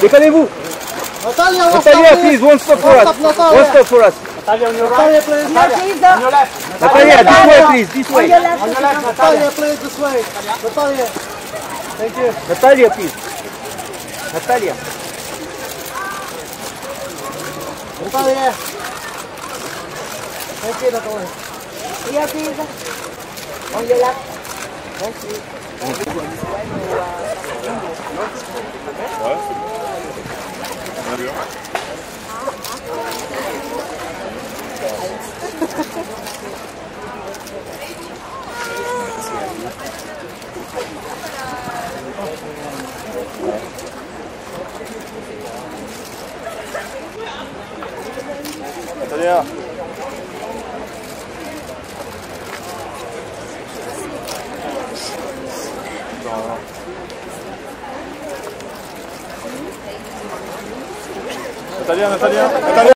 décalez-vous. Natalia, one Natalia, stop, please, one stop for us. One stop, Natalia. One stop for us. Natalia, please. Natalia, this way, please, this way. Natalia, please, this way. Natalia. Thank you. Natalia, please. Natalia. Natalia. Thank you, Natalia. Here, please. On your left. Thank you. よ。食べ。Italiano, italiano, italiano.